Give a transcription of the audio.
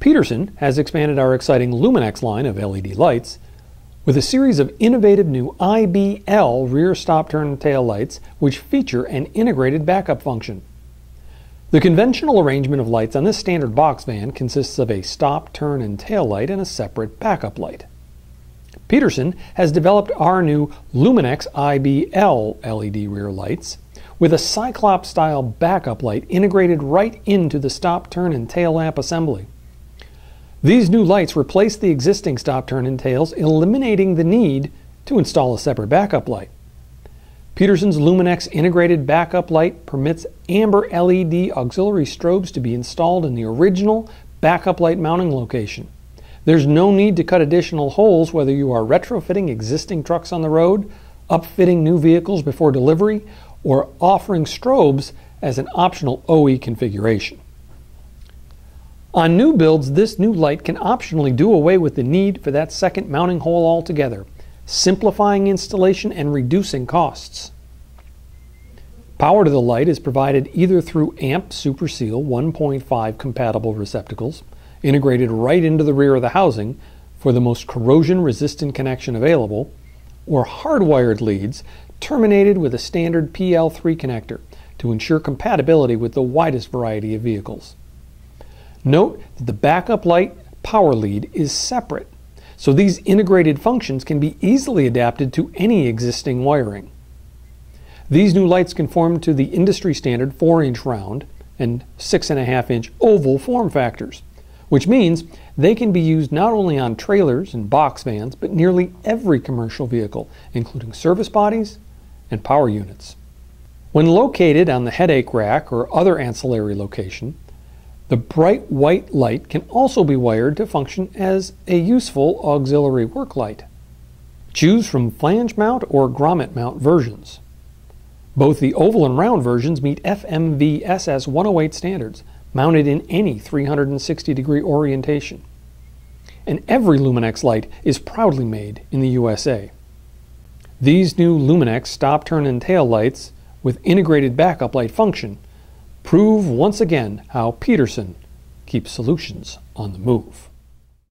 Peterson has expanded our exciting LumenX line of LED lights with a series of innovative new IBL rear stop turn tail lights which feature an integrated backup function. The conventional arrangement of lights on this standard box van consists of a stop, turn, and tail light and a separate backup light. Peterson has developed our new LumenX IBL LED rear lights with a Cyclops style backup light integrated right into the stop, turn, and tail lamp assembly. These new lights replace the existing stop, turn, and tails, eliminating the need to install a separate backup light. Peterson's LumenX integrated backup light permits amber LED auxiliary strobes to be installed in the original backup light mounting location. There's no need to cut additional holes whether you are retrofitting existing trucks on the road, upfitting new vehicles before delivery, or offering strobes as an optional OE configuration. On new builds, this new light can optionally do away with the need for that second mounting hole altogether, simplifying installation and reducing costs. Power to the light is provided either through AMP Super Seal 1.5 compatible receptacles, integrated right into the rear of the housing for the most corrosion resistant connection available, or hardwired leads terminated with a standard PL3 connector to ensure compatibility with the widest variety of vehicles. Note that the backup light power lead is separate, so these integrated functions can be easily adapted to any existing wiring. These new lights conform to the industry standard 4 inch round and 6.5 inch oval form factors, which means they can be used not only on trailers and box vans, but nearly every commercial vehicle, including service bodies and power units. When located on the headache rack or other ancillary location, the bright white light can also be wired to function as a useful auxiliary work light. Choose from flange mount or grommet mount versions. Both the oval and round versions meet FMVSS 108 standards, mounted in any 360 degree orientation. And every LumenX light is proudly made in the USA. These new LumenX stop, turn, and tail lights with integrated backup light function prove once again how Peterson keeps solutions on the move.